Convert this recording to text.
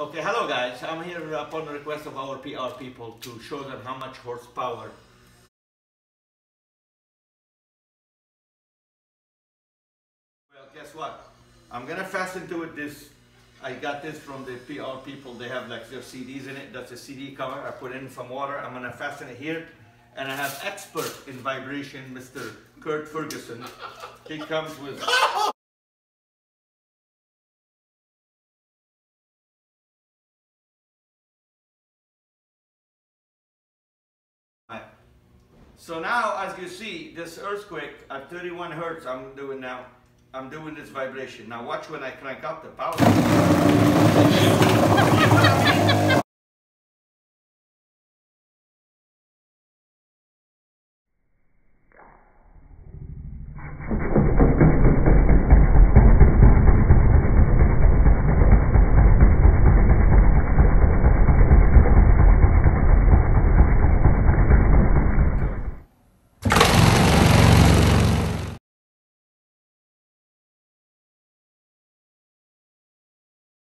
Okay, hello guys. I'm here upon the request of our PR people to show them how much horsepower. Well, guess what? I'm gonna fasten to it this. I got this from the PR people. They have like their CDs in it. That's a CD cover. I put in some water. I'm gonna fasten it here. And I have expert in vibration, Mr. Kurt Ferguson. He comes with oh, So now, as you see, this earthquake at 31 hertz, I'm doing now. I'm doing this vibration. Now watch when I crank up the power.